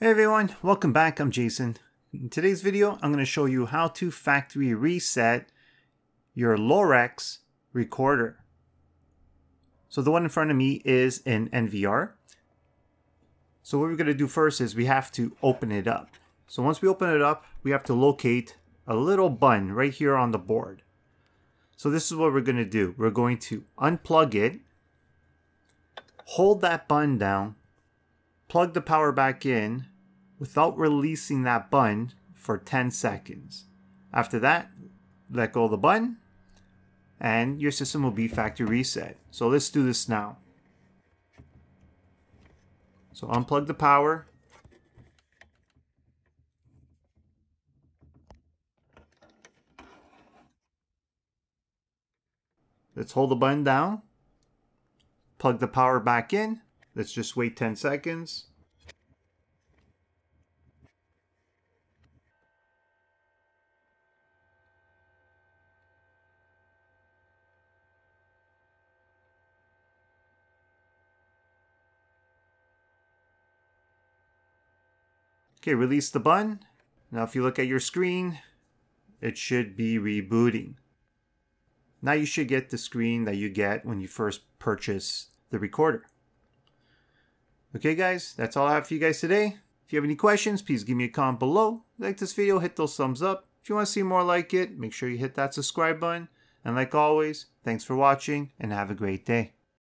Hey everyone, welcome back. I'm Jason. In today's video, I'm going to show you how to factory reset your Lorex recorder. So the one in front of me is an NVR. So what we're going to do first is we have to open it up. So once we open it up, we have to locate a little button right here on the board. So this is what we're going to do. We're going to unplug it, hold that button down, plug the power back in without releasing that button for 10 seconds. After that, let go of the button and your system will be factory reset. So let's do this now. So unplug the power, Let's hold the button down. Plug the power back in. Let's just wait 10 seconds. Okay, release the button. Now if you look at your screen, it should be rebooting. Now you should get the screen that you get when you first purchase the recorder. Okay guys, that's all I have for you guys today. If you have any questions, please give me a comment below. Like this video, hit those thumbs up. If you want to see more like it, make sure you hit that subscribe button. And like always, thanks for watching and have a great day.